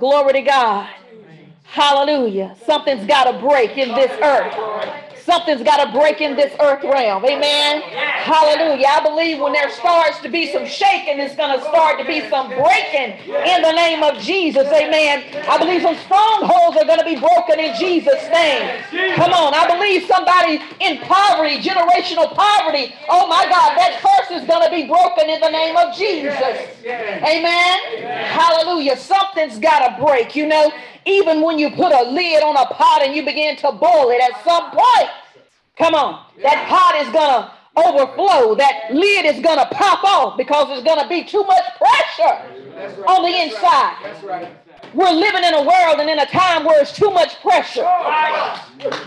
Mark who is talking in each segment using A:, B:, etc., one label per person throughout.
A: Glory to God. Hallelujah. Something's got to break in this earth. Something's got to break in this earth realm. Amen. Hallelujah. I believe when there starts to be some shaking, it's going to start to be some breaking in the name of Jesus. Amen. I believe some strongholds are going to be broken in Jesus' name. Come on. I believe somebody in poverty, generational poverty. Oh my God, that curse is going to be broken in the name of Jesus. Amen. Hallelujah. Something's got to break. You know, even when you put a lid on a pot and you begin to boil it at some point, come on, that pot is going to overflow. That lid is going to pop off because there's going to be too much pressure on the inside. We're living in a world and in a time where it's too much pressure.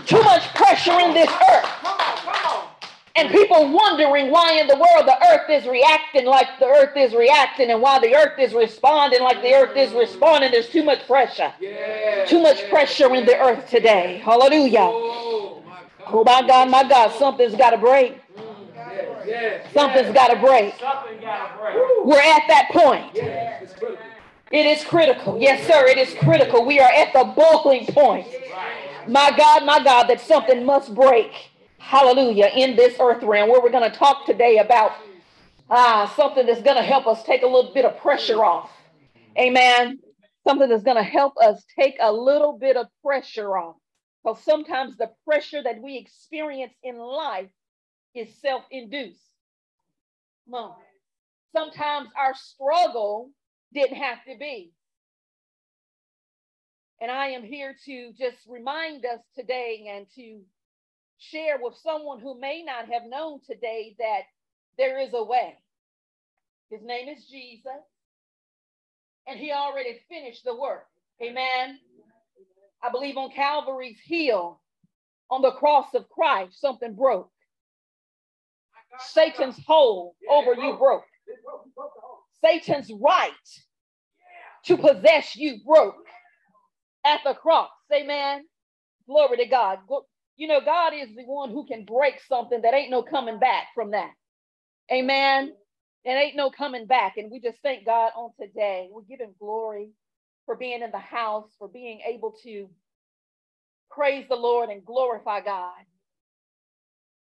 A: Too much pressure in this earth and people wondering why in the world the earth is reacting like the earth is reacting and why the earth is responding like the earth is responding there's too much pressure yeah, too much yeah, pressure in the earth today hallelujah oh, my, god my god something's got to break. Something's got to break. We're at that point. It is critical. Yes sir it is critical. We are at the boiling point. My god my god that something must break. Hallelujah, in this earth realm, where we're going to talk today about ah, something that's going to help us take a little bit of pressure off. Amen. Something that's going to help us take a little bit of pressure off. Because sometimes the pressure that we experience in life is self induced. Sometimes our struggle didn't have to be. And I am here to just remind us today and to share with someone who may not have known today that there is a way. His name is Jesus, and he already finished the work. Amen. I believe on Calvary's hill, on the cross of Christ, something broke. Satan's hold over you broke. Satan's right to possess you broke at the cross. Amen. Glory to God. You know, God is the one who can break something that ain't no coming back from that. Amen. It ain't no coming back. And we just thank God on today. We give him glory for being in the house, for being able to praise the Lord and glorify God.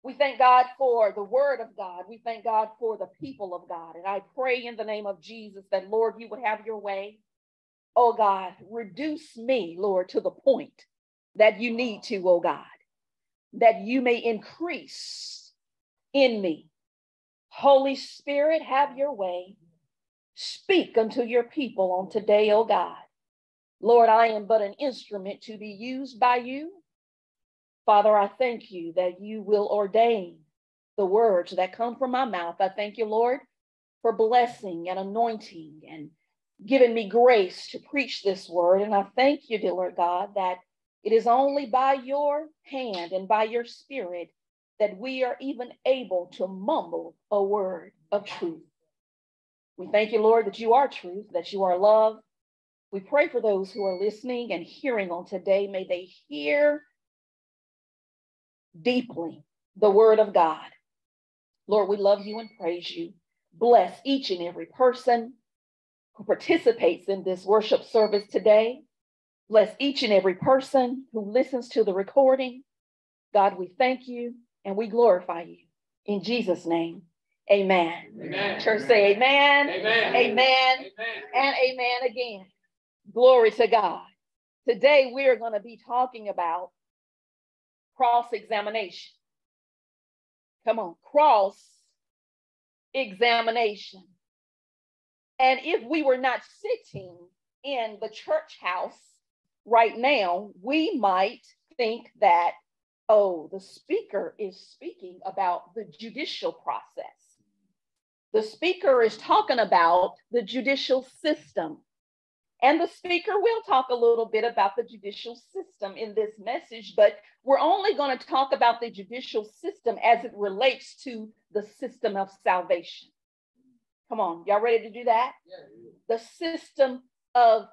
A: We thank God for the word of God. We thank God for the people of God. And I pray in the name of Jesus that, Lord, you would have your way. Oh God, reduce me, Lord, to the point that you need to, oh God that you may increase in me. Holy Spirit, have your way. Speak unto your people on today, O God. Lord, I am but an instrument to be used by you. Father, I thank you that you will ordain the words that come from my mouth. I thank you, Lord, for blessing and anointing and giving me grace to preach this word. And I thank you, dear Lord God, that it is only by your hand and by your spirit that we are even able to mumble a word of truth. We thank you, Lord, that you are truth, that you are love. We pray for those who are listening and hearing on today. May they hear deeply the word of God. Lord, we love you and praise you. Bless each and every person who participates in this worship service today. Bless each and every person who listens to the recording. God, we thank you and we glorify you. In Jesus' name, amen. amen. Church say amen, amen, amen, amen, and amen again. Glory to God. Today we are going to be talking about cross examination. Come on, cross examination. And if we were not sitting in the church house right now, we might think that, oh, the speaker is speaking about the judicial process. The speaker is talking about the judicial system. And the speaker will talk a little bit about the judicial system in this message, but we're only going to talk about the judicial system as it relates to the system of salvation. Come on, y'all ready to do that? Yeah. The system of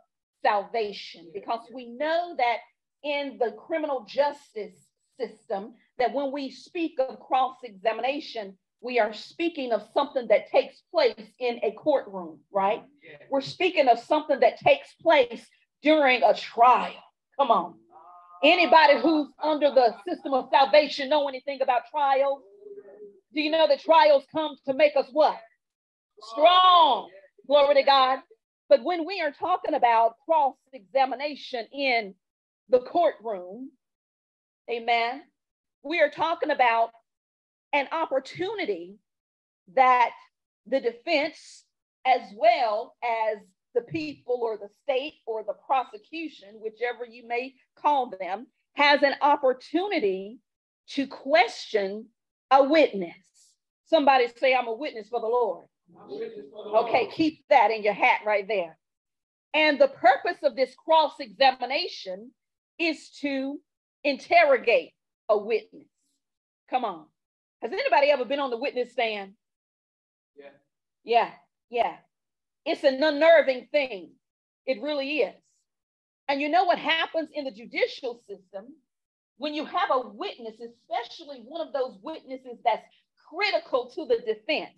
A: salvation because we know that in the criminal justice system that when we speak of cross examination we are speaking of something that takes place in a courtroom right we're speaking of something that takes place during a trial. Come on. Anybody who's under the system of salvation know anything about trials? Do you know that trials come to make us what? Strong. Glory to God. But when we are talking about cross examination in the courtroom, amen, we are talking about an opportunity that the defense, as well as the people or the state or the prosecution, whichever you may call them, has an opportunity to question a witness. Somebody say, I'm a witness for the Lord. Okay, keep that in your hat right there. And the purpose of this cross examination is to interrogate a witness. Come on. Has anybody ever been on the witness stand? Yeah. Yeah. Yeah. It's an unnerving thing. It really is. And you know what happens in the judicial system when you have a witness, especially one of those witnesses that's critical to the defense.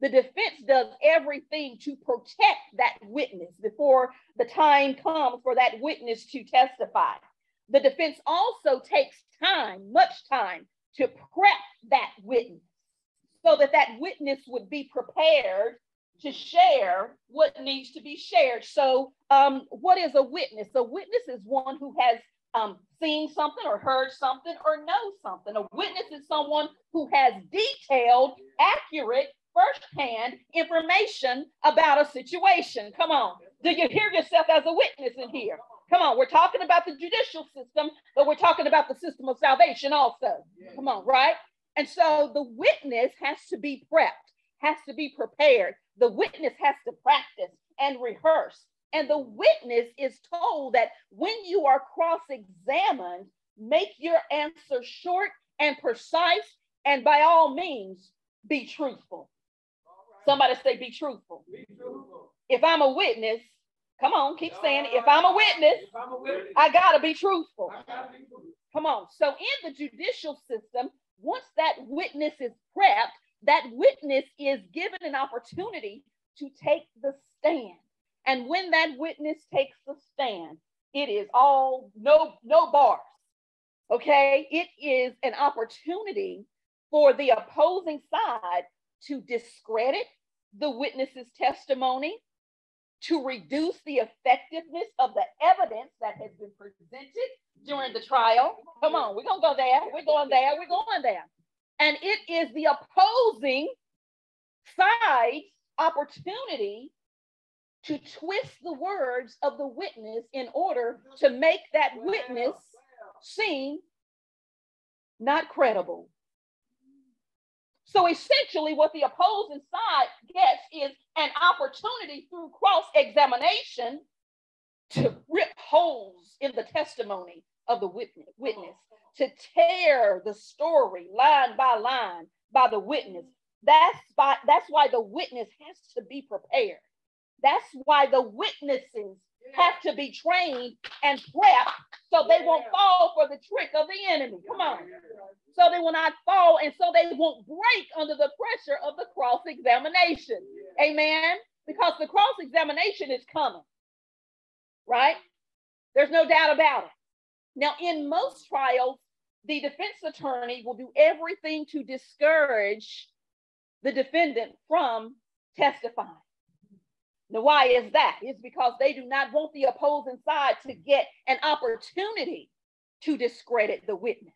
A: The defense does everything to protect that witness before the time comes for that witness to testify. The defense also takes time, much time, to prep that witness so that that witness would be prepared to share what needs to be shared. So, um, what is a witness? A witness is one who has um, seen something or heard something or knows something. A witness is someone who has detailed, accurate, firsthand information about a situation. Come on. Do you hear yourself as a witness in here? Come on, we're talking about the judicial system, but we're talking about the system of salvation also. Come on, right? And so the witness has to be prepped, has to be prepared. The witness has to practice and rehearse. And the witness is told that when you are cross examined, make your answer short and precise, and by all means, be truthful. Somebody say, be truthful. be truthful. If I'm a witness, Come on, keep saying it. If I'm a witness, I'm a witness I gotta be truthful. Gotta be truthful. Come on. So in the judicial system, once that witness is prepped, that witness is given an opportunity to take the stand. And when that witness takes the stand, it is all no no bars. Okay? It is an opportunity for the opposing side to discredit the witness's testimony, to reduce the effectiveness of the evidence that has been presented during the trial. Come on, we're going to go there. We're going there. We're going there. And it is the opposing side's opportunity to twist the words of the witness in order to make that witness seem not credible. So essentially, what the opposing side gets is an opportunity through cross examination to rip holes in the testimony of the witness, witness, to tear the story line by line by the witness. That's by, that's why the witness has to be prepared. That's why the witnesses have to be trained and prepped so they won't fall for the trick of the enemy. Come on. So they will not fall and so they won't break under the pressure of the cross examination. Amen. Because the cross examination is coming, right? There's no doubt about it. Now, in most trials, the defense attorney will do everything to discourage the defendant from testifying. Now, why is that? It's because they do not want the opposing side to get an opportunity to discredit the witness.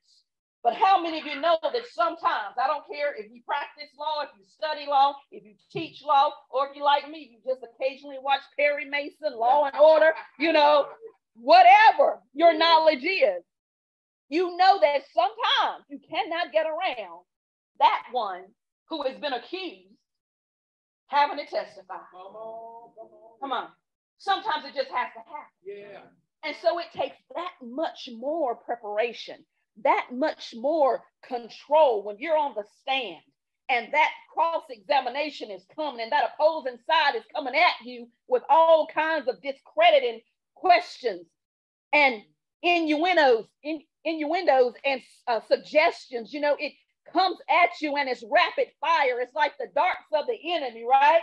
A: But how many of you know that sometimes, I don't care if you practice law, if you study law, if you teach law, or if you like me, you just occasionally watch Perry Mason, Law and Order, you know, whatever your knowledge is, you know that sometimes you cannot get around that one who has been accused having to testify. Come on, come on. Come on. Sometimes it just has to happen. Yeah. And so it takes that much more preparation, that much more control when you're on the stand and that cross examination is coming and that opposing side is coming at you with all kinds of discrediting questions and innuendos, in, innuendos and uh, suggestions. You know, it comes at you and it's rapid fire. It's like the darts of the enemy, right?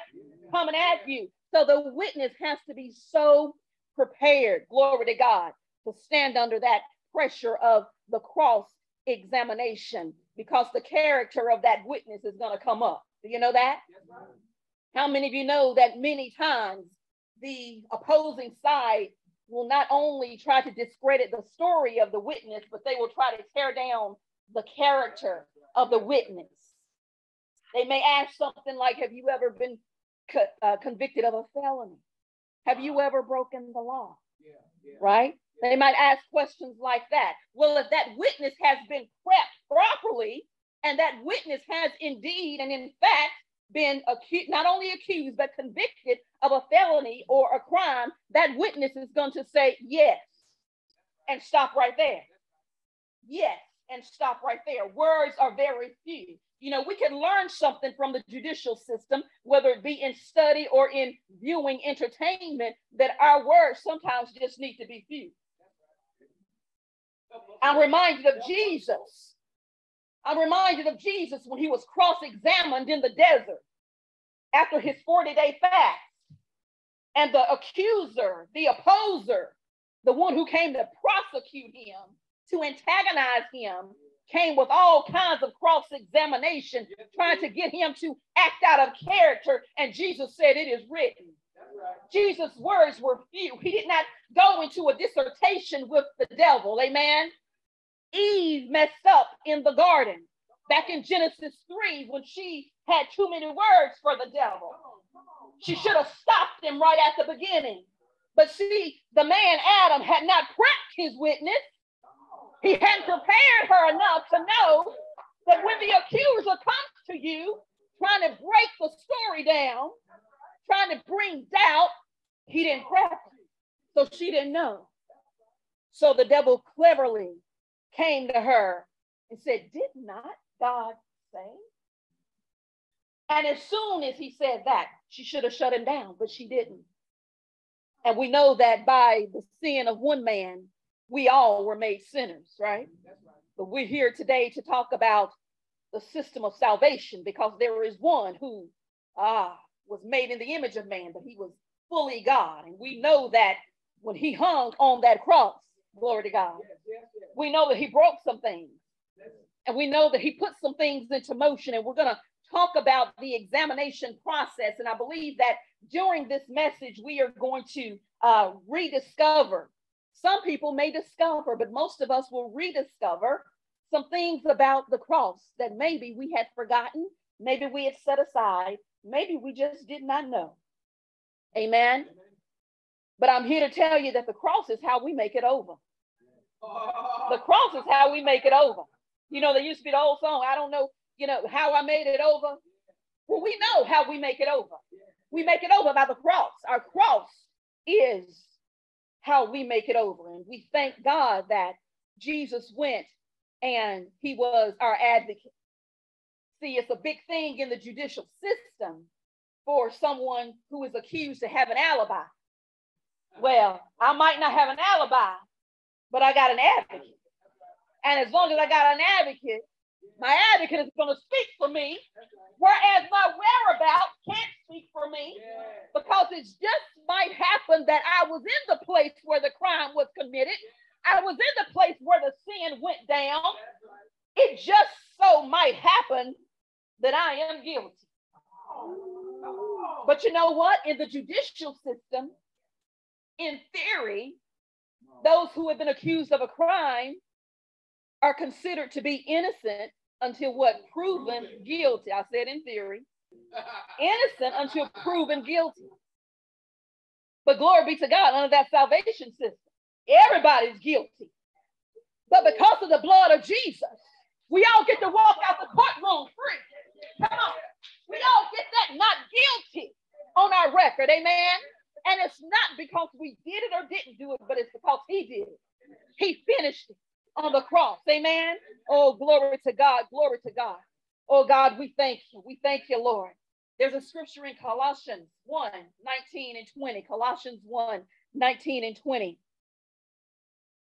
A: Coming at you. So the witness has to be so prepared, glory to God, to stand under that pressure of the cross examination because the character of that witness is going to come up. Do you know that? How many of you know that many times the opposing side will not only try to discredit the story of the witness, but they will try to tear down the character of the witness. They may ask something like, Have you ever been co- uh, convicted of a felony? Have you ever broken the law? Yeah, yeah. Right? They might ask questions like that. Well, if that witness has been prepped properly, and that witness has indeed and in fact been accused, not only accused, but convicted of a felony or a crime, that witness is going to say yes and stop right there. Yes and stop right there. Words are very few. You know, we can learn something from the judicial system, whether it be in study or in viewing entertainment, that our words sometimes just need to be few. I'm reminded of Jesus. I'm reminded of Jesus when he was cross examined in the desert after his 40 day fast. And the accuser, the opposer, the one who came to prosecute him, to antagonize him, came with all kinds of cross examination, trying to get him to act out of character. And Jesus said, It is written. Jesus' words were few. He did not go into a dissertation with the devil. Amen. Eve messed up in the garden back in Genesis 3 when she had too many words for the devil. She should have stopped him right at the beginning. But see, the man Adam had not prepped his witness. He hadn't prepared her enough to know that when the accuser comes to you, trying to break the story down, trying to bring doubt, he didn't prep. So she didn't know. So the devil cleverly came to her and said, Did not God say? And as soon as he said that, she should have shut him down, but she didn't. And we know that by the sin of one man, we all were made sinners, right? But we're here today to talk about the system of salvation because there is one who ah was made in the image of man, but he was fully God. And we know that when he hung on that cross, glory to God, we know that he broke some things. And we know that he put some things into motion. And we're going to talk about the examination process. And I believe that during this message, we are going to uh, rediscover. Some people may discover, but most of us will rediscover some things about the cross that maybe we had forgotten, maybe we had set aside, maybe we just did not know. Amen. But I'm here to tell you that the cross is how we make it over. The cross is how we make it over. You know, there used to be the old song, I don't know, you know, how I made it over. Well, we know how we make it over. We make it over by the cross. Our cross is how we make it over. And we thank God that Jesus went and he was our advocate. See, it's a big thing in the judicial system for someone who is accused to have an alibi. Well, I might not have an alibi, but I got an advocate. And as long as I got an advocate, my advocate is going to speak for me, whereas my whereabouts can't speak for me because it just might happen that I was in the place where the crime was committed. I was in the place where the sin went down. It just so might happen that I am guilty. But you know what? In the judicial system, in theory, those who have been accused of a crime are considered to be innocent until what? Proven guilty. I said in theory. Innocent until proven guilty. But glory be to God, under that salvation system, everybody's guilty. But because of the blood of Jesus, we all get to walk out the courtroom free. Come on. We all get that not guilty on our record. Amen. And it's not because we did it or didn't do it, but it's because he did it. He finished it on the cross. Amen. Oh, glory to God. Glory to God. Oh, God, we thank you. We thank you, Lord. There's a scripture in Colossians 1 19 and 20. Colossians 1 19 and 20.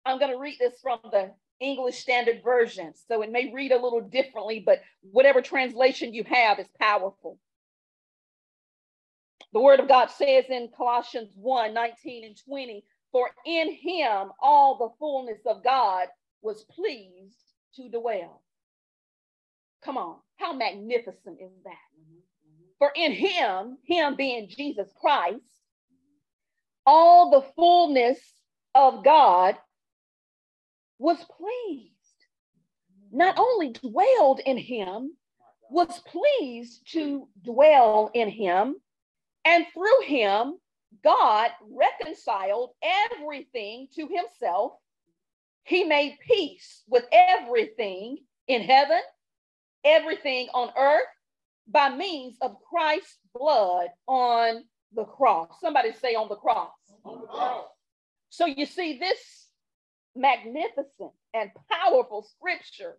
A: I'm going to read this from the English Standard Version. So it may read a little differently, but whatever translation you have is powerful. The word of God says in Colossians 1 19 and 20, For in him all the fullness of God was pleased to dwell. Come on, how magnificent is that? For in him, him being Jesus Christ, all the fullness of God was pleased. Not only dwelled in him, was pleased to dwell in him, and through him, God reconciled everything to himself. He made peace with everything in heaven, everything on earth, by means of Christ's blood on the cross. Somebody say on the cross. On the cross. So you see, this magnificent and powerful scripture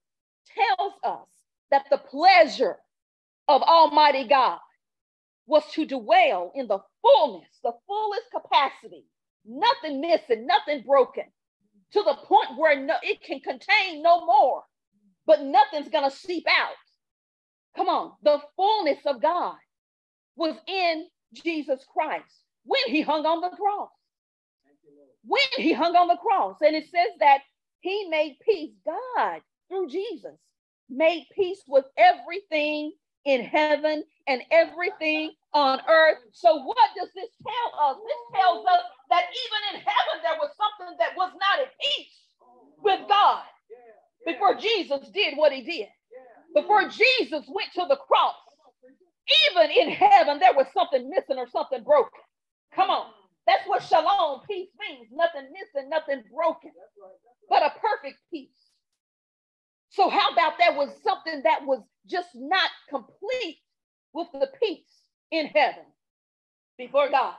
A: tells us that the pleasure of Almighty God was to dwell in the fullness, the fullest capacity, nothing missing, nothing broken, to the point where no, it can contain no more, but nothing's going to seep out. Come on, the fullness of God was in Jesus Christ when he hung on the cross. When he hung on the cross. And it says that he made peace, God, through Jesus, made peace with everything in heaven and everything on earth. So, what does this tell us? This tells us that even in heaven, there was something that was not at peace with God before Jesus did what he did before Jesus went to the cross, even in heaven, there was something missing or something broken. Come on. That's what shalom, peace means. Nothing missing, nothing broken, but a perfect peace. So, how about there was something that was just not complete with the peace in heaven before God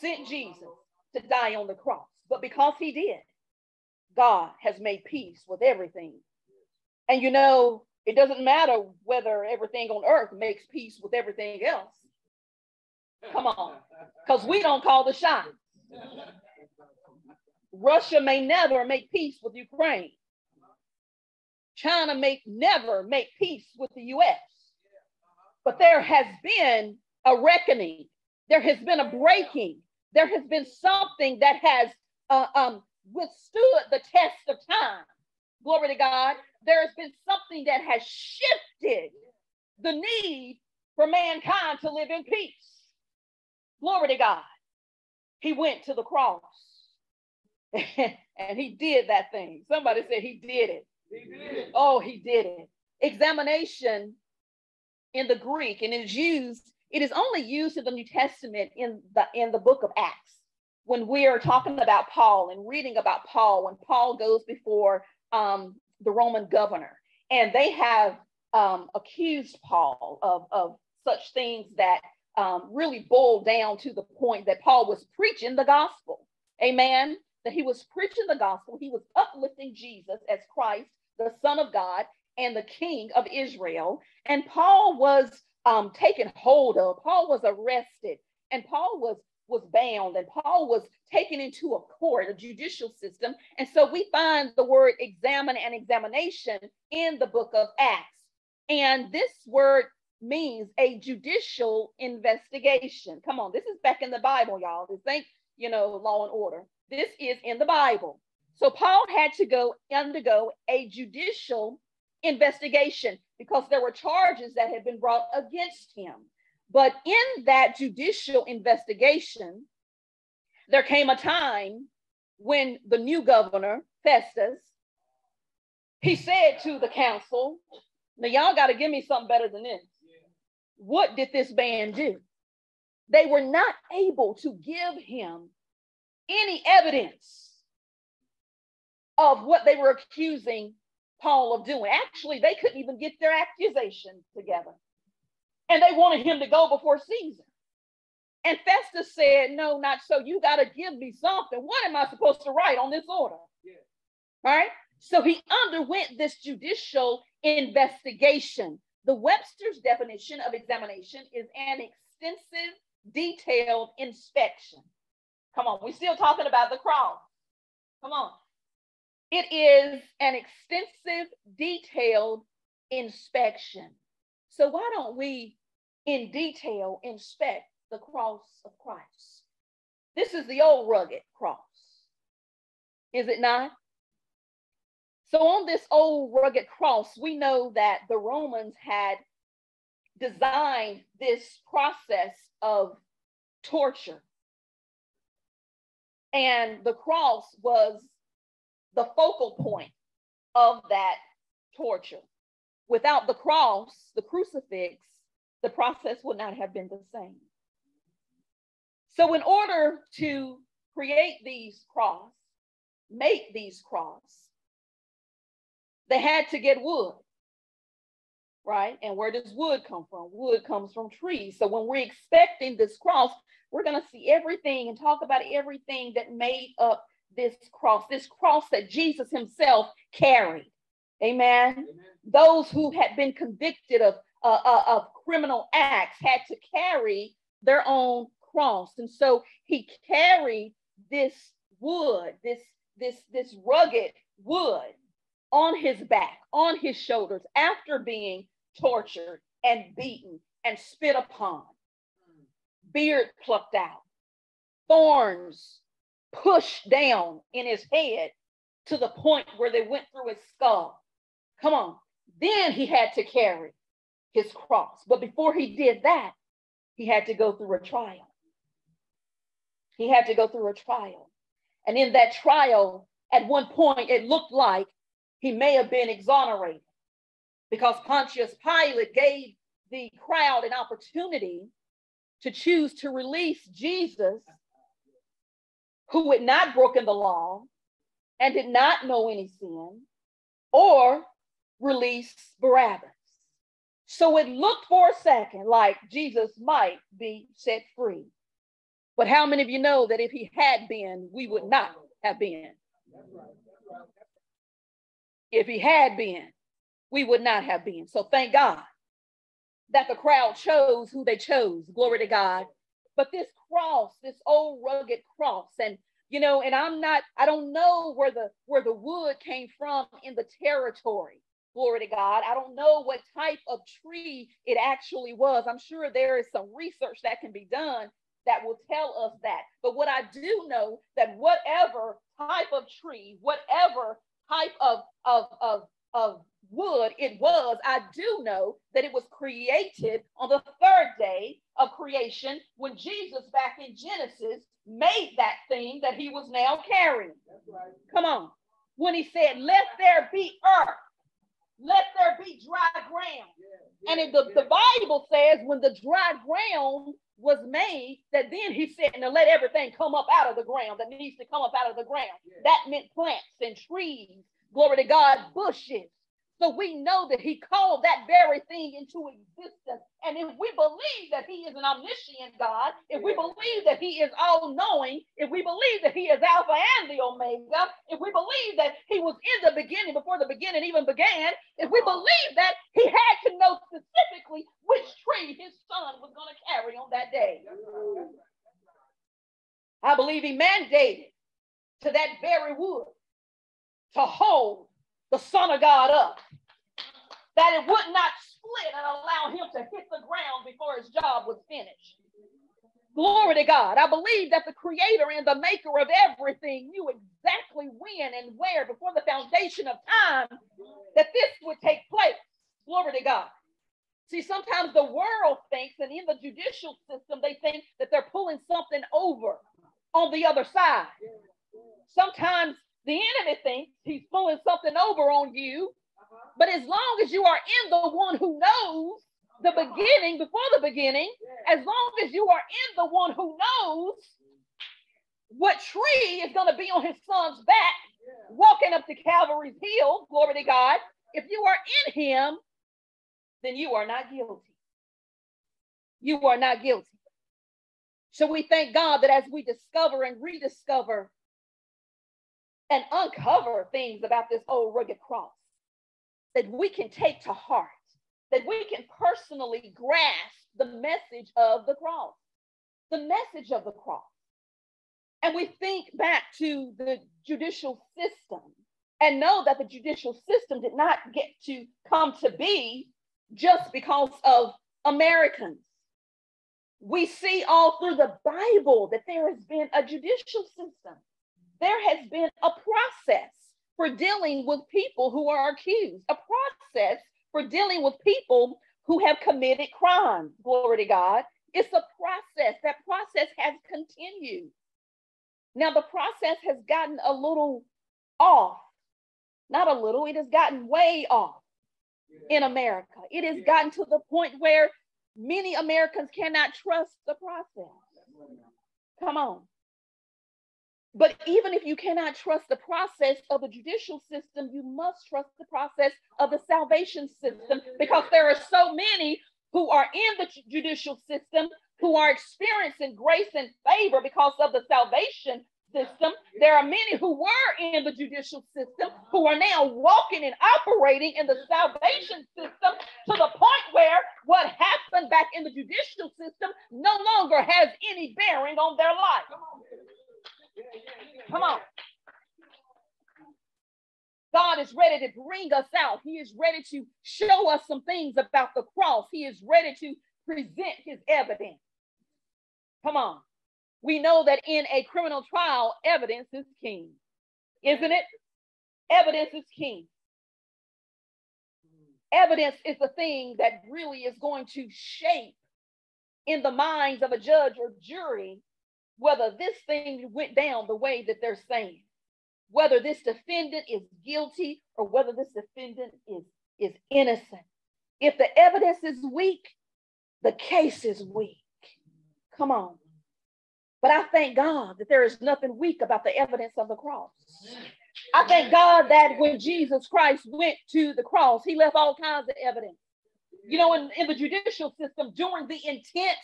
A: sent Jesus to die on the cross? But because he did, God has made peace with everything. And you know, it doesn't matter whether everything on earth makes peace with everything else. Come on, because we don't call the shots. Russia may never make peace with Ukraine. China may never make peace with the US. But there has been a reckoning. There has been a breaking. There has been something that has uh, um, withstood the test of time. Glory to God there has been something that has shifted the need for mankind to live in peace. Glory to God. He went to the cross and he did that thing. Somebody said he did it. He did it. Oh, he did it. Examination in the Greek, and is used, it is only used in the New Testament in the in the book of Acts. When we are talking about Paul and reading about Paul, when Paul goes before um, the Roman governor, and they have um, accused Paul of, of such things that um, really boiled down to the point that Paul was preaching the gospel. Amen. That he was preaching the gospel, he was uplifting Jesus as Christ, the Son of God, and the King of Israel. And Paul was um, taken hold of, Paul was arrested, and Paul was was bound and Paul was taken into a court, a judicial system. And so we find the word examine and examination in the book of Acts. And this word means a judicial investigation. Come on, this is back in the Bible, y'all. This ain't, you know, law and order. This is in the Bible. So Paul had to go undergo a judicial investigation because there were charges that had been brought against him. But in that judicial investigation, there came a time when the new governor, Festus, he said to the council, Now, y'all got to give me something better than this. What did this man do? They were not able to give him any evidence of what they were accusing Paul of doing. Actually, they couldn't even get their accusation together and they wanted him to go before Caesar. And Festus said, No, not so. You got to give me something. What am I supposed to write on this order? Yeah. All right. So he underwent this judicial investigation. The Webster's definition of examination is an extensive, detailed inspection. Come on, we're still talking about the cross. Come on. It is an extensive, detailed inspection. So why don't we in detail inspect the cross of Christ. This is the old rugged cross. Is it not? So on this old rugged cross, we know that the Romans had designed this process of torture. And the cross was the focal point of that torture. Without the cross, the crucifix, the process would not have been the same. So, in order to create these cross, make these cross, they had to get wood, right? And where does wood come from? Wood comes from trees. So, when we're expecting this cross, we're going to see everything and talk about everything that made up this cross, this cross that Jesus himself carried. Amen. Amen. Those who had been convicted of, uh, uh, of criminal acts had to carry their own cross. And so he carried this wood, this, this, this rugged wood on his back, on his shoulders, after being tortured and beaten and spit upon, beard plucked out, thorns pushed down in his head to the point where they went through his skull. Come on. Then he had to carry his cross. But before he did that, he had to go through a trial. He had to go through a trial. And in that trial, at one point, it looked like he may have been exonerated because Pontius Pilate gave the crowd an opportunity to choose to release Jesus who had not broken the law and did not know any sin, or release Barabbas. So it looked for a second like Jesus might be set free. But how many of you know that if he had been, we would not have been? If he had been, we would not have been. So thank God that the crowd chose who they chose. Glory to God. But this cross, this old rugged cross. And you know, and I'm not, I don't know where the where the wood came from in the territory. Glory to God. I don't know what type of tree it actually was. I'm sure there is some research that can be done that will tell us that. But what I do know that whatever type of tree, whatever type of of of of wood it was, I do know that it was created on the third day of creation when Jesus, back in Genesis, made that thing that he was now carrying. Right. Come on. When he said, Let there be earth, let there be dry ground. Yeah, yeah, and it, the, yeah. the Bible says, when the dry ground was made, that then he said, Now let everything come up out of the ground that needs to come up out of the ground. That meant plants and trees, glory to God, bushes, so we know that he called that very thing into existence. And if we believe that he is an omniscient God, if we believe that he is all knowing, if we believe that he is Alpha and the Omega, if we believe that he was in the beginning before the beginning even began, if we believe that he had to know specifically which tree his son was going to carry on that day. I believe he mandated to that very wood to hold the Son of God up, that it would not split and allow him to hit the ground before his job was finished. Glory to God. I believe that the creator and the maker of everything knew exactly when and where before the foundation of time that this would take place. Glory to God. See, sometimes the world thinks, and in the judicial system, they think that they're pulling something over on the other side. Sometimes the enemy thinks he's pulling something over on you. But as long as you are in the one who knows the beginning before the beginning, as long as you are in the one who knows what tree is going to be on his son's back, walking up to Calvary's hill, glory to God, if you are in him, then you are not guilty. You are not guilty. So we thank God that as we discover and rediscover and uncover things about this old rugged cross that we can take to heart, that we can personally grasp the message of the cross, the message of the cross. And we think back to the judicial system and know that the judicial system did not get to come to be just because of Americans. We see all through the Bible that there has been a judicial system there has been a process for dealing with people who are accused, a process for dealing with people who have committed crimes. Glory to God. It's a process. That process has continued. Now, the process has gotten a little off. Not a little, it has gotten way off in America. It has gotten to the point where many Americans cannot trust the process. Come on. But even if you cannot trust the process of the judicial system, you must trust the process of the salvation system because there are so many who are in the judicial system who are experiencing grace and favor because of the salvation system. There are many who were in the judicial system who are now walking and operating in the salvation system to the point where what happened back in the judicial system no longer has any bearing on their life. Come on. God is ready to bring us out. He is ready to show us some things about the cross. He is ready to present his evidence. Come on. We know that in a criminal trial, evidence is king, isn't it? Evidence is king. Evidence is the thing that really is going to shape in the minds of a judge or jury whether this thing went down the way that they're saying, whether this defendant is guilty or whether this defendant is, is innocent. If the evidence is weak, the case is weak. Come on. But I thank God that there is nothing weak about the evidence of the cross. I thank God that when Jesus Christ went to the cross, he left all kinds of evidence. You know, in, in the judicial system, during the intense,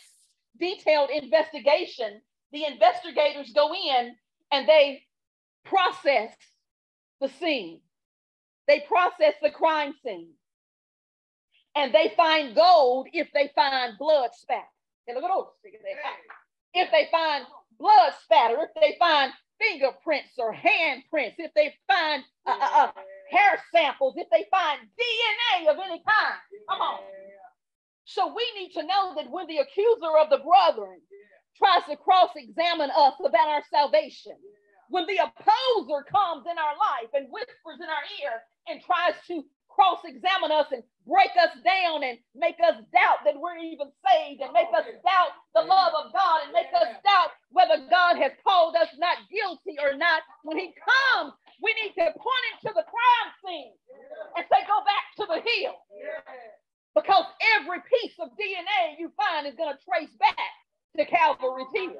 A: detailed investigation, the investigators go in and they process the scene. They process the crime scene. And they find gold if they find blood spatter. If they find blood spatter, if they find fingerprints or handprints, if they find uh, uh, uh, hair samples, if they find DNA of any kind. Come on. So we need to know that when the accuser of the brethren tries to cross examine us about our salvation, when the opposer comes in our life and whispers in our ear and tries to cross examine us and break us down and make us doubt that we're even saved and make us doubt the love of God and make us doubt whether God has called us not guilty or not. When He comes, we need to point him to the crime scene and say, Go back to the hill. Because every piece of DNA you find is going to trace back to Calvary's hill.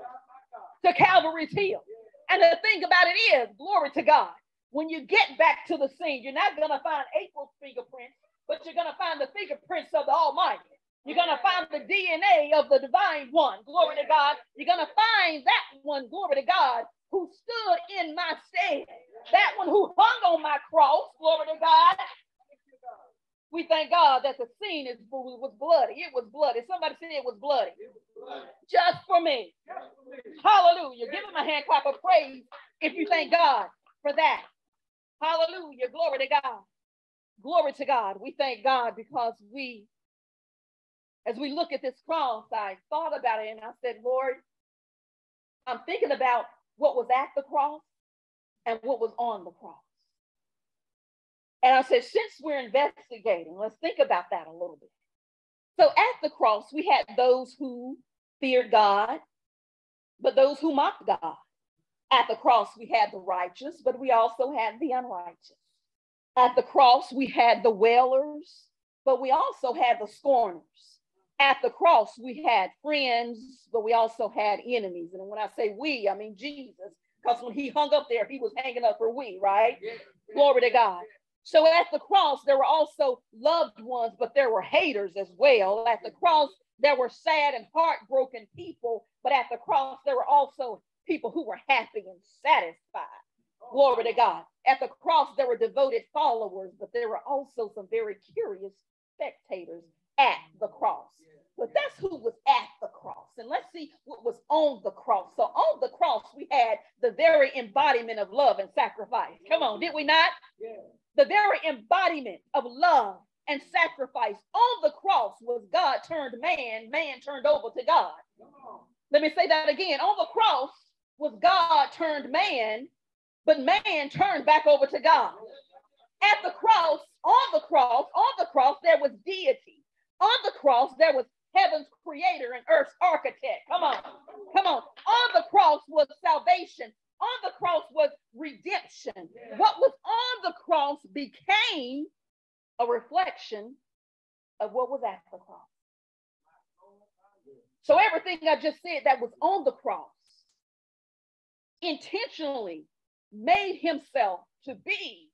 A: To Calvary's hill. And the thing about it is, glory to God, when you get back to the scene, you're not going to find April's fingerprints, but you're going to find the fingerprints of the Almighty. You're going to find the DNA of the divine one. Glory to God. You're going to find that one, glory to God, who stood in my stead. That one who hung on my cross, glory to God. We thank God that the scene is, was bloody. It was bloody. Somebody said it was bloody. Just for me. Hallelujah. Give him a hand clap of praise if you thank God for that. Hallelujah. Glory to God. Glory to God. We thank God because we, as we look at this cross, I thought about it and I said, Lord, I'm thinking about what was at the cross and what was on the cross. And I said, since we're investigating, let's think about that a little bit. So at the cross, we had those who feared God, but those who mocked God. At the cross, we had the righteous, but we also had the unrighteous. At the cross, we had the wailers, but we also had the scorners. At the cross, we had friends, but we also had enemies. And when I say we, I mean Jesus, because when he hung up there, he was hanging up for we, right? Yeah. Glory to God. So at the cross, there were also loved ones, but there were haters as well. At the cross, there were sad and heartbroken people, but at the cross, there were also people who were happy and satisfied. Glory to God. At the cross, there were devoted followers, but there were also some very curious spectators at the cross. But that's who was at the cross. And let's see what was on the cross. So on the cross, we had the very embodiment of love and sacrifice. Come on, did we not? The very embodiment of love and sacrifice on the cross was God turned man, man turned over to God. Let me say that again. On the cross, was God turned man, but man turned back over to God. At the cross, on the cross, on the cross, there was deity. On the cross, there was heaven's creator and earth's architect. Come on, come on. On the cross was salvation. On the cross was redemption. What was on the cross became a reflection of what was at the cross. So everything I just said that was on the cross intentionally made himself to be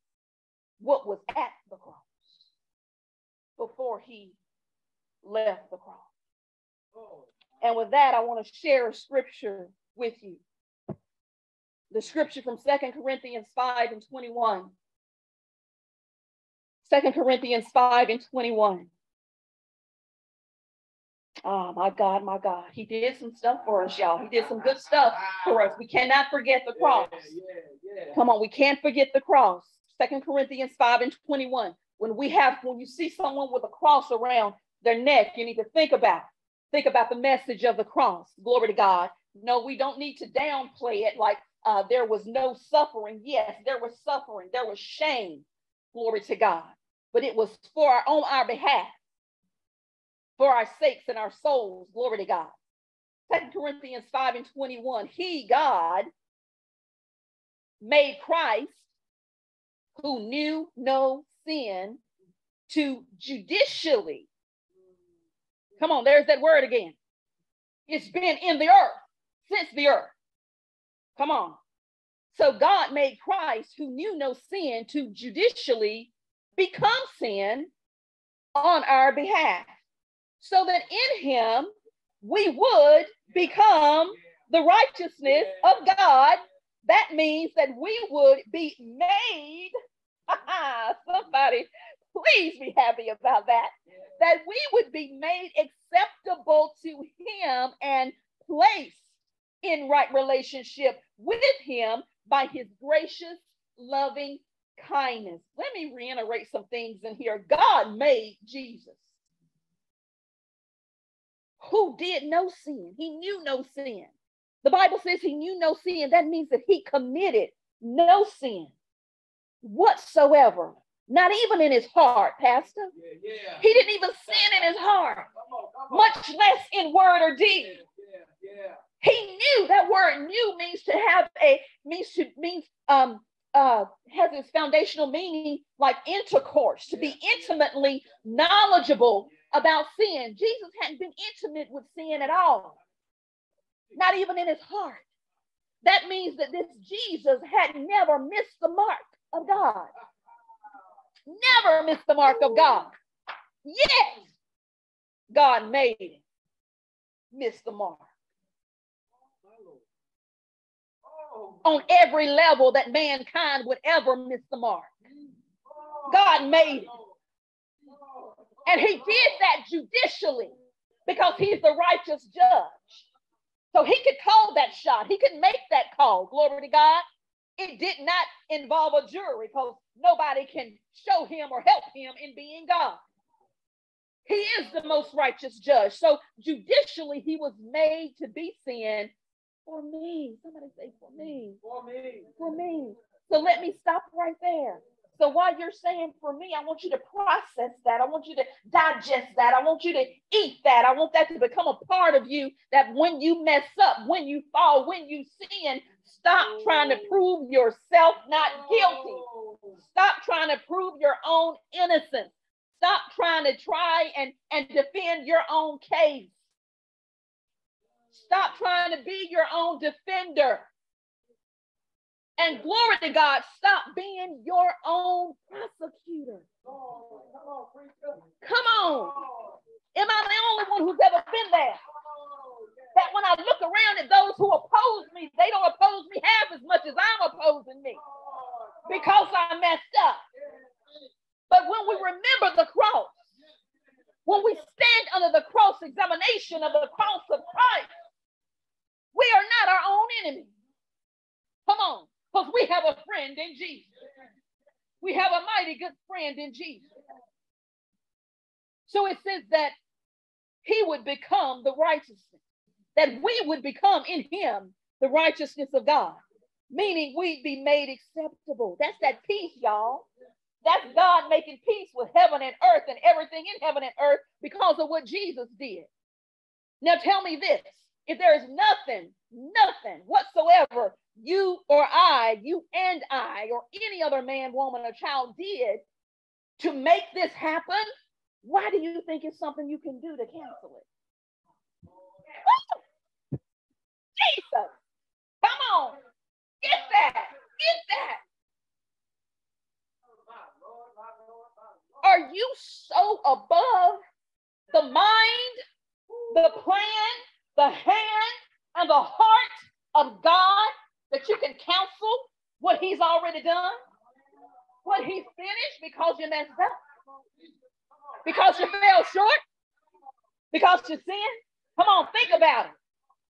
A: what was at the cross before he left the cross. And with that, I want to share a scripture with you. The scripture from Second Corinthians 5 and 21. 2 Corinthians 5 and 21. Oh my God, my God. He did some stuff for us, y'all. He did some good stuff for us. We cannot forget the cross. Come on, we can't forget the cross. Second Corinthians 5 and 21. When we have, when you see someone with a cross around their neck, you need to think about, think about the message of the cross. Glory to God. No, we don't need to downplay it like uh, there was no suffering. Yes, there was suffering. There was shame. Glory to God. But it was for our, on our behalf for our sakes and our souls. Glory to God. Second Corinthians 5 and 21. He, God, made Christ, who knew no sin, to judicially. Come on, there's that word again. It's been in the earth since the earth. Come on. So God made Christ, who knew no sin, to judicially become sin on our behalf so that in him we would become the righteousness of God. That means that we would be made. Somebody, please be happy about that. That we would be made acceptable to him and placed in right relationship with him by his gracious, loving kindness. Let me reiterate some things in here. God made Jesus who did no sin. He knew no sin. The Bible says he knew no sin. That means that he committed no sin whatsoever. Not even in his heart, Pastor. Yeah, yeah. He didn't even sin in his heart, come on, come on. much less in word or deed. Yeah, he knew that word "knew" means to have a means to means um uh has its foundational meaning like intercourse, to be intimately knowledgeable about sin. Jesus hadn't been intimate with sin at all, not even in his heart. That means that this Jesus had never missed the mark of God. Never missed the mark of God. Yes, God made him miss the mark. On every level that mankind would ever miss the mark. God made it. And he did that judicially because he's the righteous judge. So he could call that shot. He could make that call. Glory to God. It did not involve a jury because nobody can show him or help him in being God. He is the most righteous judge. So judicially, he was made to be sin for me. Somebody say for me. For me. For me. So let me stop right there. So while you're saying for me, I want you to process that. I want you to digest that. I want you to eat that. I want that to become a part of you that when you mess up, when you fall, when you sin, stop trying to prove yourself not guilty. Stop trying to prove your own innocence. Stop trying to try and, and defend your own case. Stop trying to be your own defender. And glory to God, stop being your own prosecutor. Come on. Am I the only one who's ever been there? That when I look around at those who oppose me, they don't oppose me half as much as I'm opposing me because I messed up. But when we remember the cross, when we stand under the cross examination of the cross of Christ, we are not our own enemy. Come on. Because we have a friend in Jesus. We have a mighty good friend in Jesus. So it says that he would become the righteousness, that we would become in him the righteousness of God. meaning we'd be made acceptable. That's that peace, y'all. That's God making peace with heaven and earth and everything in heaven and earth because of what Jesus did. Now tell me this if there is nothing, nothing whatsoever you or I, you and I, or any other man, woman, or child did to make this happen, why do you think it's something you can do to cancel it? Jesus, come on, get that, get that. Are you so above the mind, the plan, the hand, and the heart of God that you can counsel what He's already done? What He's finished because you messed up? Because you fell short? Because you sinned? Come on, think about it.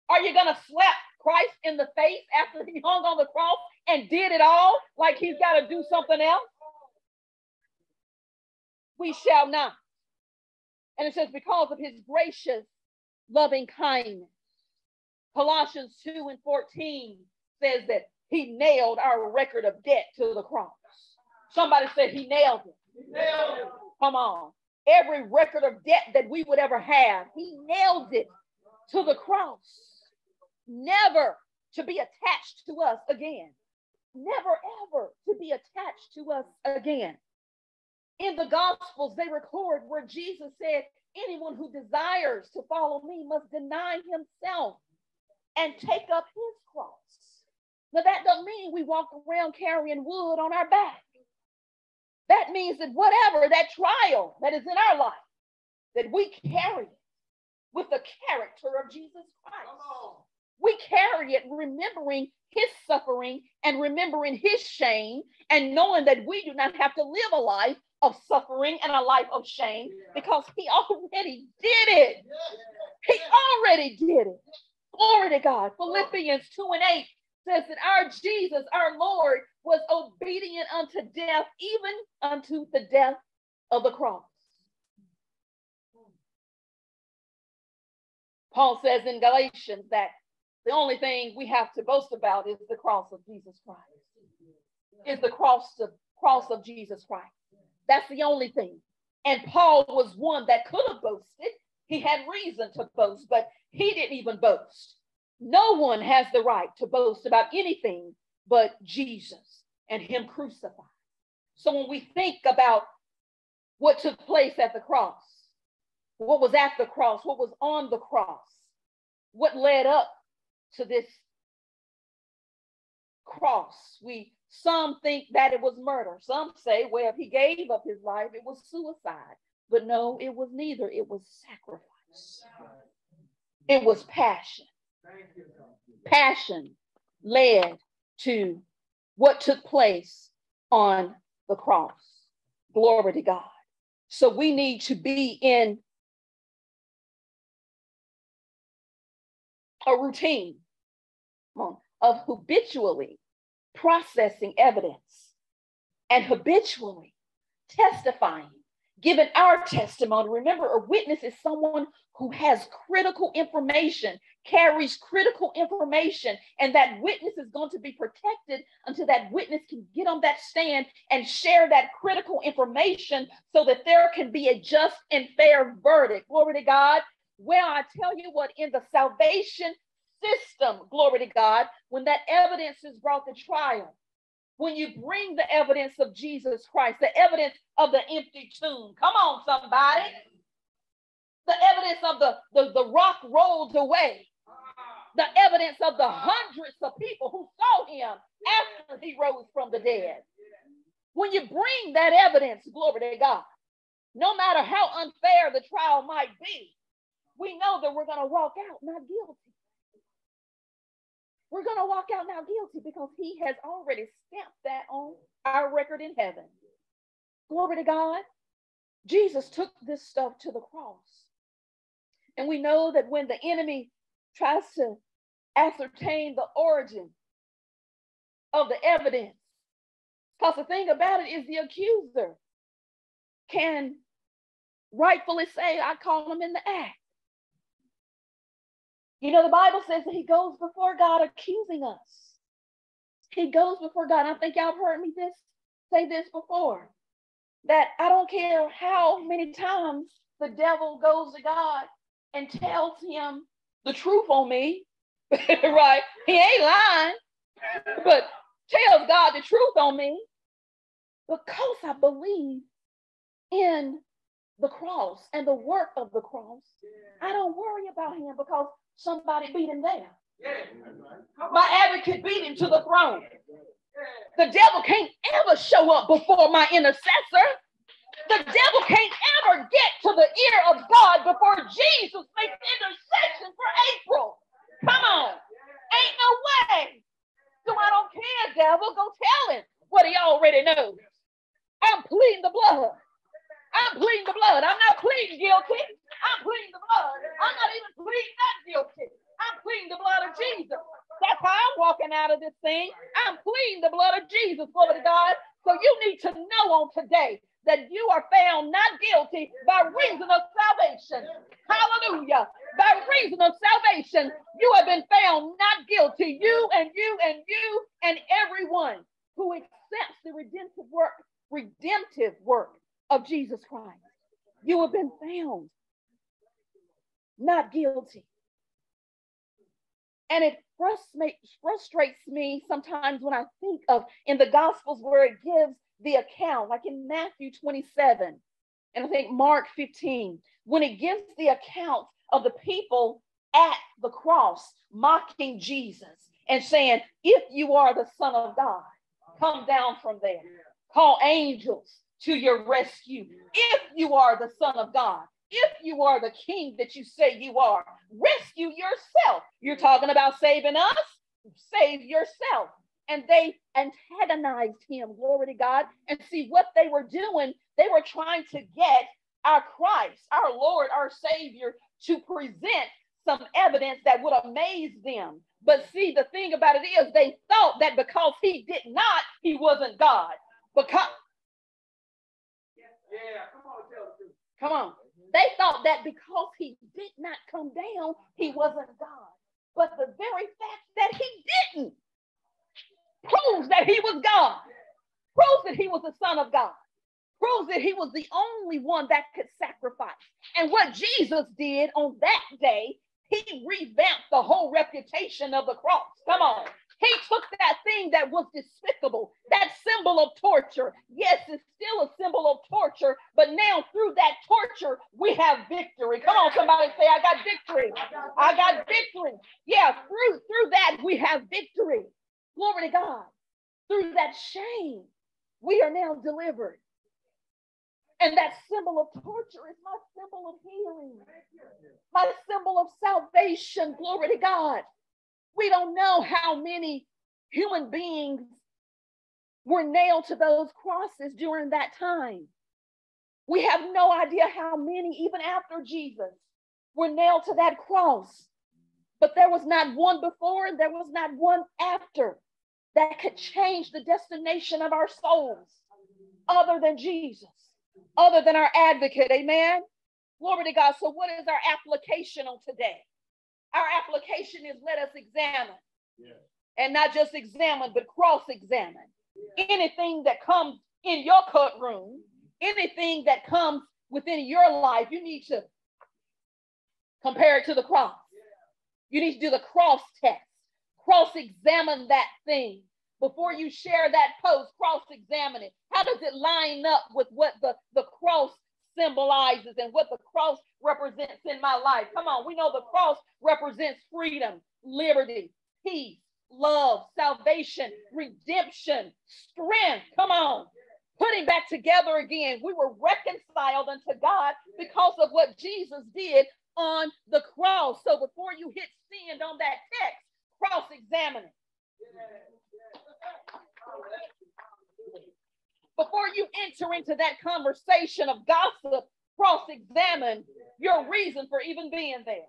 A: Are you going to slap Christ in the face after he hung on the cross and did it all like he's got to do something else? we shall not. And it says, because of his gracious, loving kindness. Colossians 2 and 14 says that he nailed our record of debt to the cross. Somebody said he nailed it. He nailed it. Come on. Every record of debt that we would ever have, he nailed it to the cross. Never to be attached to us again. Never ever to be attached to us again in the Gospels, they record where Jesus said, Anyone who desires to follow me must deny himself and take up his cross. Now, that doesn't mean we walk around carrying wood on our back. That means that whatever that trial that is in our life, that we carry it with the character of Jesus Christ. We carry it remembering his suffering and remembering his shame and knowing that we do not have to live a life of suffering and a life of shame because he already did it. He already did it. Glory to God. Philippians 2 and 8 says that our Jesus, our Lord, was obedient unto death, even unto the death of the cross. Paul says in Galatians that the only thing we have to boast about is the cross of Jesus Christ. Is the cross of cross of Jesus Christ. That's the only thing. And Paul was one that could have boasted. He had reason to boast, but he didn't even boast. No one has the right to boast about anything but Jesus and him crucified. So when we think about what took place at the cross, what was at the cross, what was on the cross, what led up to this cross, we some think that it was murder. Some say, well, if he gave up his life, it was suicide. But no, it was neither. It was sacrifice. It was passion. Passion led to what took place on the cross. Glory to God. So we need to be in a routine of habitually processing evidence and habitually testifying, giving our testimony. Remember, a witness is someone who has critical information, carries critical information, and that witness is going to be protected until that witness can get on that stand and share that critical information so that there can be a just and fair verdict. Glory to God. Well, I tell you what, in the salvation system, glory to God, when that evidence is brought to trial, when you bring the evidence of Jesus Christ, the evidence of the empty tomb, come on, somebody, the evidence of the, the, the rock rolled away, the evidence of the hundreds of people who saw him after he rose from the dead. When you bring that evidence, glory to God, no matter how unfair the trial might be, we know that we're going to walk out not guilty. We're going to walk out now guilty because he has already stamped that on our record in heaven. Glory to God. Jesus took this stuff to the cross. And we know that when the enemy tries to ascertain the origin of the evidence, because the thing about it is the accuser can rightfully say, I call him in the act. You know, the Bible says that he goes before God accusing us. he goes before God. I think y'all heard me this say this before. That I don't care how many times the devil goes to God and tells him the truth on me, right? He ain't lying, but tells God the truth on me because I believe in the cross and the work of the cross. I don't worry about him because somebody beat him there. My advocate beat him to the throne. The devil can't ever show up before my intercessor. The devil can't ever get to the ear of God before Jesus makes intercession for April. Come on. Ain't no way. So I don't care, devil. Go tell him what he already knows. I'm pleading the blood. I'm pleading the blood. I'm not pleading guilty. I'm pleading the blood. I'm not even pleading not guilty. I'm pleading the blood of Jesus. That's how I'm walking out of this thing. I'm pleading the blood of Jesus, glory to God. So you need to know on today that you are found not guilty by reason of salvation. Hallelujah. By reason of salvation, you have been found not guilty. You and you and you and everyone who accepts the redemptive work, redemptive work of Jesus Christ. You have been found not guilty. And it frustrates me sometimes when I think of in the Gospels where it gives the account, like in Matthew 27, and I think Mark 15, when it gives the account of the people at the cross mocking Jesus and saying, If you are the Son of God, come down from there. Call angels to your rescue. If you are the Son of God, if you are the King that you say you are, rescue yourself. You're talking about saving us, save yourself and they antagonized him, glory to God. And see what they were doing, they were trying to get our Christ, our Lord, our Savior, to present some evidence that would amaze them. But see, the thing about it is, they thought that because he did not, he wasn't God. Because yeah, come on, tell the truth. Come on. They thought that because he did not come down, he wasn't God. But the very fact that he didn't proves that he was God, proves that he was the Son of God, proves that he was the only one that could sacrifice. And what Jesus did on that day, he revamped the whole reputation of the cross. Come on. He took that thing that was despicable, that symbol of torture. Yes, it's still a symbol of torture, but now through that torture, we have victory. Come on, somebody say, I got victory. I got victory. Yeah, through through that, we have victory. Glory to God. Through that shame, we are now delivered. And that symbol of torture is my symbol of healing, my symbol of salvation. Glory to God. We don't know how many human beings were nailed to those crosses during that time. We have no idea how many, even after Jesus, were nailed to that cross. But there was not one before and there was not one after that could change the destination of our souls other than Jesus, other than our advocate. Amen. Glory to God. So, what is our application on today? Our application is let us examine. Yeah. And not just examine, but cross examine. Yeah. Anything that comes in your courtroom, mm-hmm. anything that comes within your life, you need to compare it to the cross. You need to do the cross test cross examine that thing. Before you share that post, cross examine it. How does it line up with what the, the cross symbolizes and what the cross represents in my life? Come on, we know the cross represents freedom, liberty, peace, love, salvation, redemption, strength. Come on. Putting back together again. We were reconciled unto God because of what Jesus did on the cross. So before you hit send on that text, cross examine it. Before you enter into that conversation of gossip, cross examine your reason for even being there.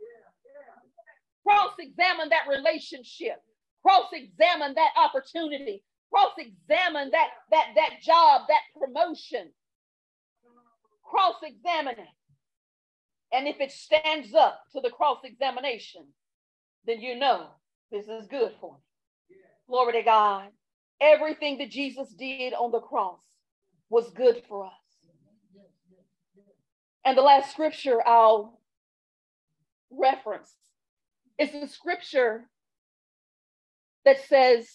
A: Cross examine that relationship. Cross examine that opportunity. Cross examine that, that, that job, that promotion. Cross examine it. And if it stands up to the cross examination, then you know this is good for me. Glory to God. Everything that Jesus did on the cross was good for us. And the last scripture I'll reference is the scripture that says,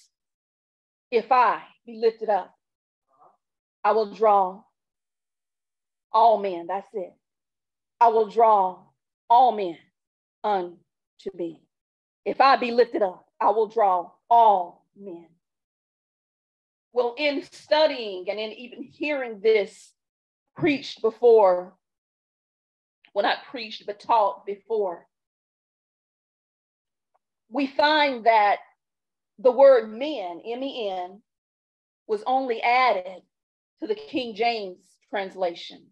A: If I be lifted up, I will draw all men. That's it. I will draw all men unto me. If I be lifted up, I will draw all men. Well, in studying and in even hearing this preached before, well, not preached, but taught before, we find that the word men, M E N, was only added to the King James translation.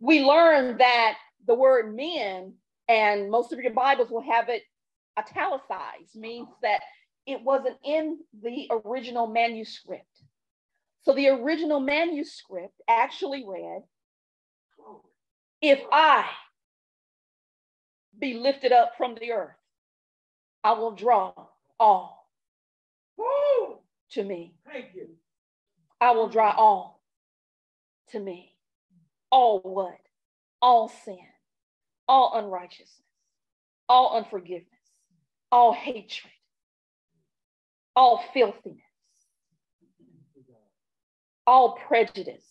A: We learn that the word men, and most of your Bibles will have it italicized, means that it wasn't in the original manuscript. So the original manuscript actually read, If I be lifted up from the earth, I will draw all Woo! to me.
B: Thank you.
A: I will draw all to me. All what? All sin, all unrighteousness, all unforgiveness, all hatred, all filthiness, all prejudice.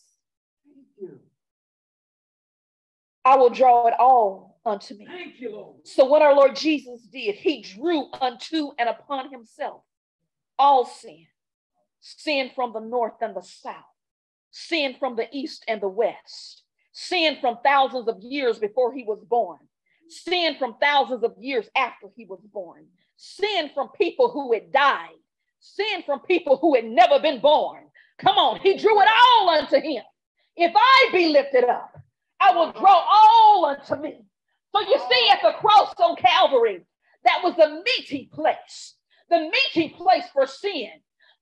A: I will draw it all unto me.
B: Thank you, Lord.
A: So, what our Lord Jesus did, he drew unto and upon himself all sin sin from the north and the south, sin from the east and the west, sin from thousands of years before he was born, sin from thousands of years after he was born, sin from people who had died, sin from people who had never been born. Come on, he drew it all unto him. If I be lifted up, I will draw all unto me. So you see, at the cross on Calvary, that was the meeting place, the meeting place for sin.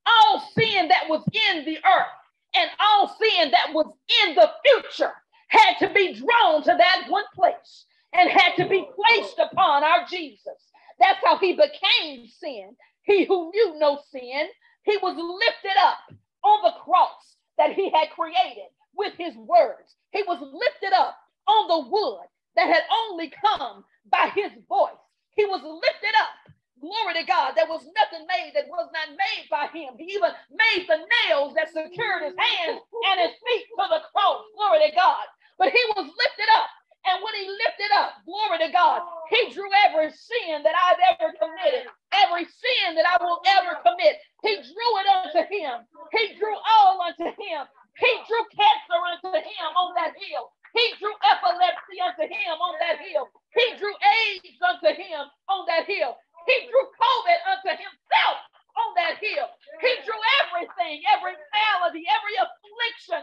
A: All sin that was in the earth and all sin that was in the future had to be drawn to that one place and had to be placed upon our Jesus. That's how he became sin. He who knew no sin, he was lifted up on the cross that he had created with his words. He was lifted up on the wood that had only come by his voice. He was lifted up. Glory to God. There was nothing made that was not made by him. He even made the nails that secured his hands and his feet to the cross. Glory to God. But he was lifted up. And when he lifted up, glory to God, he drew every sin that I've ever committed, every sin that I will ever commit. He drew it unto him. He drew all unto him. He drew cancer unto him on that hill. He drew epilepsy unto him on that hill. He drew AIDS unto him on that hill. He drew COVID unto himself on that hill. He drew everything, every malady, every affliction,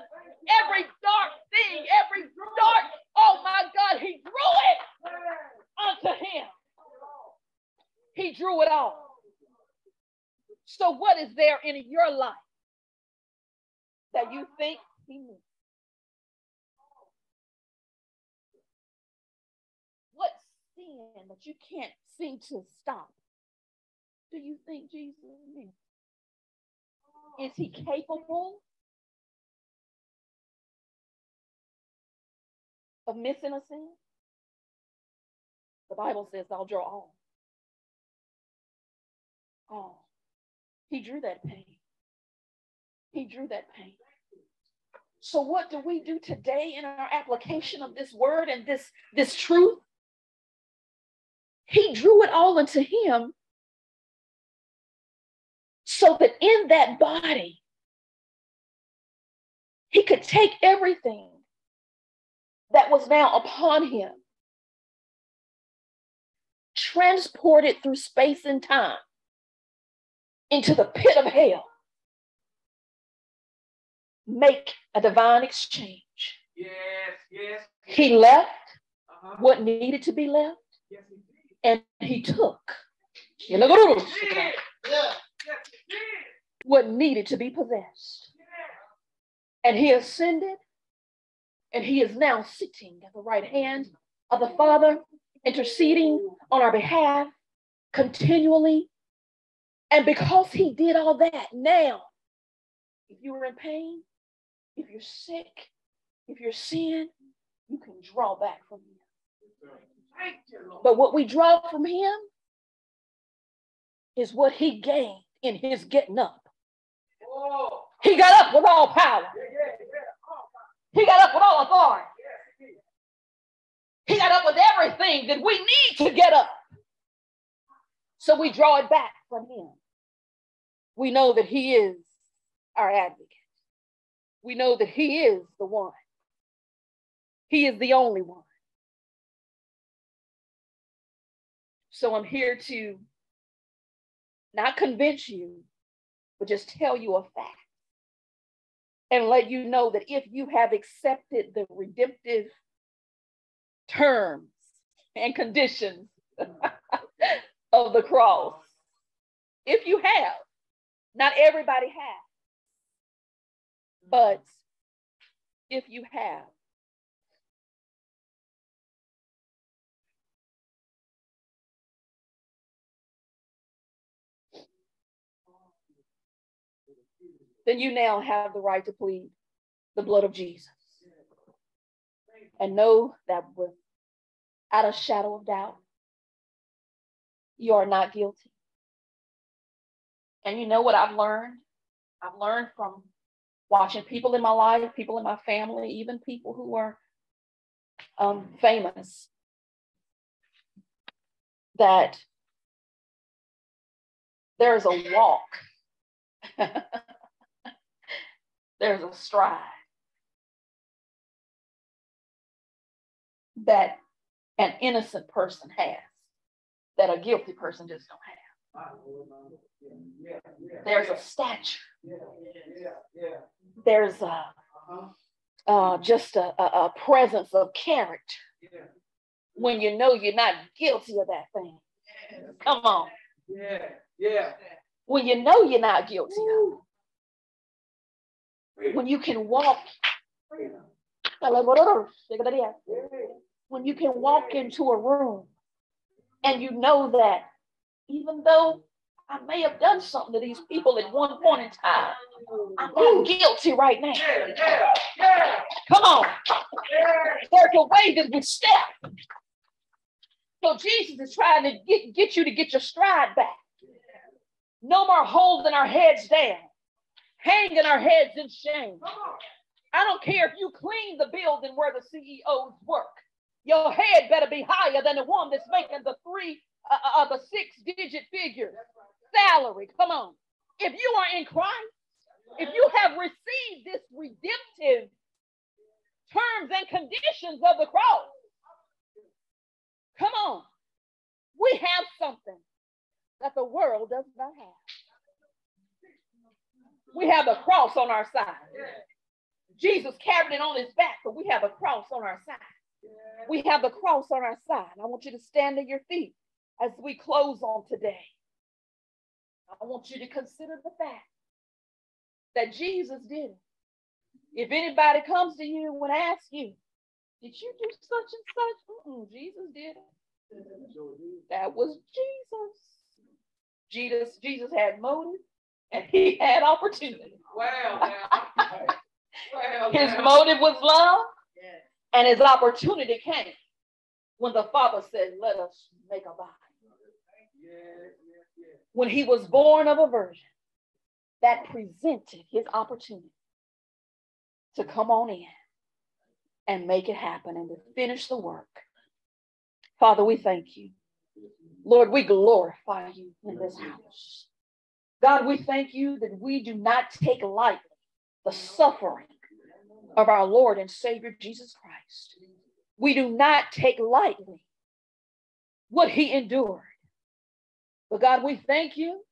A: every dark thing, every dark, oh my God, he drew it unto him. He drew it all. So, is there in your life that you think he knew? What sin that you can't seem to stop do you think Jesus knew? Is he capable of missing a sin? The Bible says, I'll draw all. All. He drew that pain. He drew that pain. So what do we do today in our application of this word and this, this truth? He drew it all into him so that in that body, he could take everything that was now upon him, transport it through space and time into the pit of hell, make a divine exchange.
B: Yes, yes.
A: He left
B: Uh-huh.
A: what needed to be left,
B: Yes,
A: and he took
B: Yes, he did. Yes, he did.
A: what needed to be possessed. And he ascended, and he is now sitting at the right hand of the Father, interceding on our behalf continually And because he did all that, now, if you are in pain, if you're sick, if you're sin, you can draw back from him. But what we draw from him is what he gained in his getting up. He got up with all power. He got up with all authority. He got up with everything that we need to get up. So we draw it back from him. We know that he is our advocate. We know that he is the one. He is the only one. So I'm here to not convince you, but just tell you a fact and let you know that if you have accepted the redemptive terms and conditions of the cross, if you have, not everybody has, but if you have, then you now have the right to plead the blood of Jesus. And know that without a shadow of doubt, you are not guilty. And you know what I've learned? I've learned from watching people in my life, people in my family, even people who are um, famous, that there is a walk there's a stride that an innocent person has that a guilty person just don't have. There's a stature. There's a uh, just a, a, presence of character when you know you're not guilty of that thing. Come on.
B: Yeah, yeah.
A: When you know you're not guilty when you can walk when you can walk into a room and you know that even though I may have done something to these people at one point in time, I'm not guilty right now. Come on. There's a way that we step. So Jesus is trying to get, get you to get your stride back. No more holding our heads down hanging our heads in shame. I don't care if you clean the building where the CEOs work. Your head better be higher than the one that's making the three, uh, uh, uh the six digit figure salary. Come on. If you are in Christ, if you have received this redemptive terms and conditions of the cross, come on. We have something that the world does not have. We have a cross on our side. Jesus carried it on his back, but we have a cross on our side. We have the cross on our side. I want you to stand on your feet as we close on today. I want you to consider the fact that Jesus did it. If anybody comes to you and asks you, did you do such and such? Mm-mm, Jesus did it. That was Jesus. Jesus, Jesus had motive and he had opportunity.
B: Well, well,
A: his motive was love, and his opportunity came when the Father said, Let us make a body. When he was born of a virgin, that presented his opportunity to come on in and make it happen and to finish the work. Father, we thank you. Lord, we glorify you in this house. God, we thank you that we do not take lightly the suffering of our Lord and Savior Jesus Christ. We do not take lightly what he endured. But God, we thank you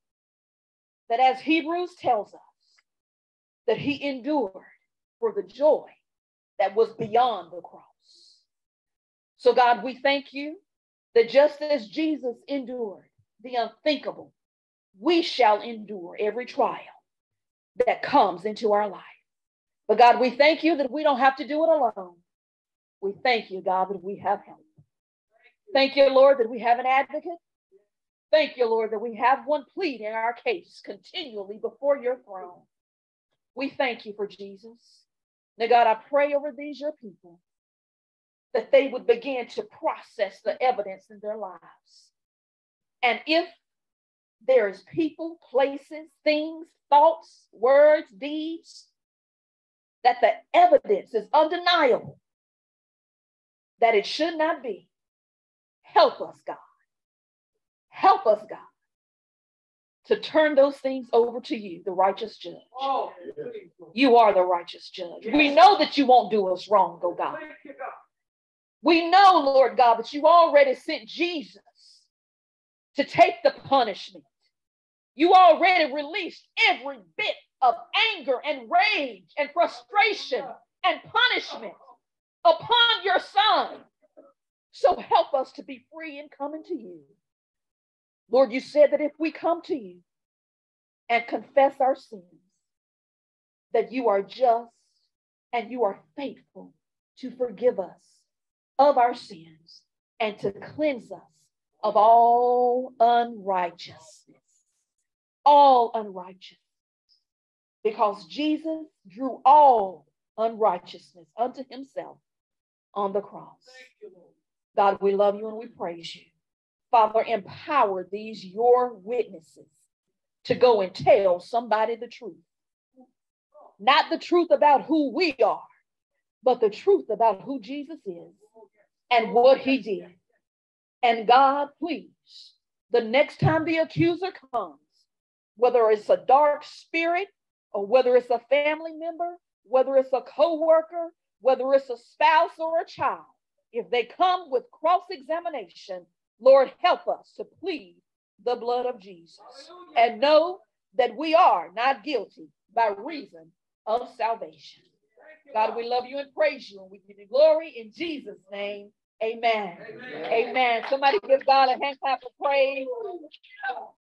A: that as Hebrews tells us, that he endured for the joy that was beyond the cross. So, God, we thank you that just as Jesus endured the unthinkable we shall endure every trial that comes into our life. But God, we thank you that we don't have to do it alone. We thank you, God, that we have help. Thank you, Lord, that we have an advocate. Thank you, Lord, that we have one pleading our case continually before your throne. We thank you for Jesus. Now, God, I pray over these, your people, that they would begin to process the evidence in their lives. And if there's people, places, things, thoughts, words, deeds, that the evidence is undeniable, that it should not be, help us, God. Help us, God, to turn those things over to you, the righteous judge.
B: Oh,
A: You are the righteous judge. We know that you won't do us wrong, oh God.
B: You, God.
A: We know, Lord God, that you already sent Jesus to take the punishment. You already released every bit of anger and rage and frustration and punishment upon your son. So help us to be free in coming to you. Lord, you said that if we come to you and confess our sins, that you are just and you are faithful to forgive us of our sins and to cleanse us of all unrighteousness. All unrighteousness. Because Jesus drew all unrighteousness unto himself on the cross.
B: Thank you, Lord.
A: God, we love you and we praise you. Father, empower these your witnesses to go and tell somebody the truth. Not the truth about who we are, but the truth about who Jesus is and what he did. And God, please, the next time the accuser comes, whether it's a dark spirit or whether it's a family member, whether it's a co-worker, whether it's a spouse or a child, if they come with cross-examination, Lord, help us to plead the blood of Jesus
B: Hallelujah.
A: and know that we are not guilty by reason of salvation. God, we love you and praise you, and we give you glory in Jesus' name. Amen.
B: Amen.
A: Amen. Somebody give God a hand clap of praise.